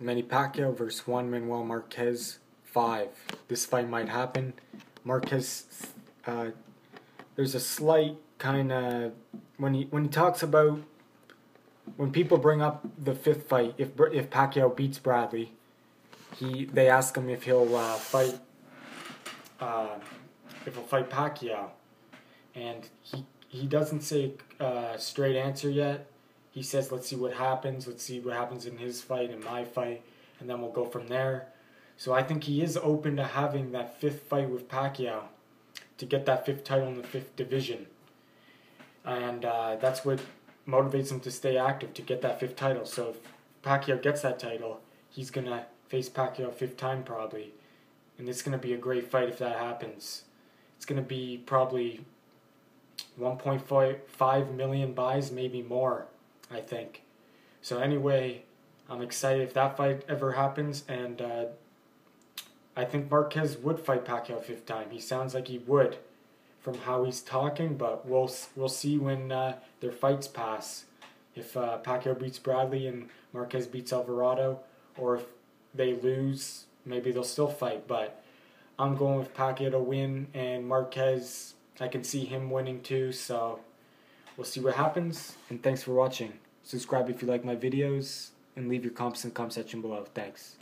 Manny Pacquiao versus Juan Manuel Marquez 5. This fight might happen. Marquez, uh, there's a slight kind of when he when he talks about when people bring up the fifth fight, if if Pacquiao beats Bradley, he they ask him if he'll uh, fight uh, if he'll fight Pacquiao, and he he doesn't say a straight answer yet he says, let's see what happens. Let's see what happens in his fight and my fight, and then we'll go from there. So I think he is open to having that fifth fight with Pacquiao to get that fifth title in the fifth division. And uh, that's what motivates him to stay active to get that fifth title. So if Pacquiao gets that title, he's going to face Pacquiao fifth time probably. And it's going to be a great fight if that happens. It's going to be probably 1.5 million buys, maybe more. I think. So anyway, I'm excited if that fight ever happens, and uh, I think Marquez would fight Pacquiao fifth time. He sounds like he would, from how he's talking. But we'll we'll see when uh, their fights pass. If uh, Pacquiao beats Bradley and Marquez beats Alvarado, or if they lose, maybe they'll still fight. But I'm going with Pacquiao to win, and Marquez. I can see him winning too. So. We'll see what happens, and thanks for watching. Subscribe if you like my videos, and leave your comments in the comment section below. Thanks.